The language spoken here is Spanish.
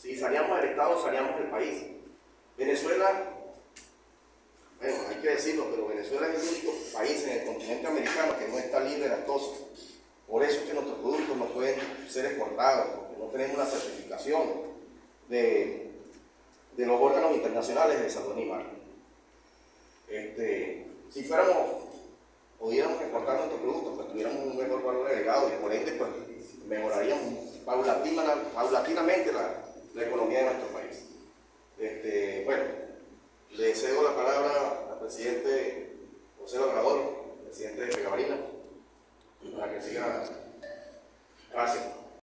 Si salíamos del Estado, salíamos del país. Venezuela, bueno, hay que decirlo, pero Venezuela es el único país en el continente americano que no está libre de lactosa. Por eso es que nuestros productos no pueden ser exportados, porque no tenemos la certificación de, de los órganos internacionales de salud animal. Este, si fuéramos, pudiéramos exportar nuestros productos, pues tuviéramos un mejor valor agregado y por ende pues mejoraríamos paulatinamente la, la economía de nuestro país. Este, bueno, le cedo la palabra al presidente José Labrador, presidente de Pegabarina, para que siga.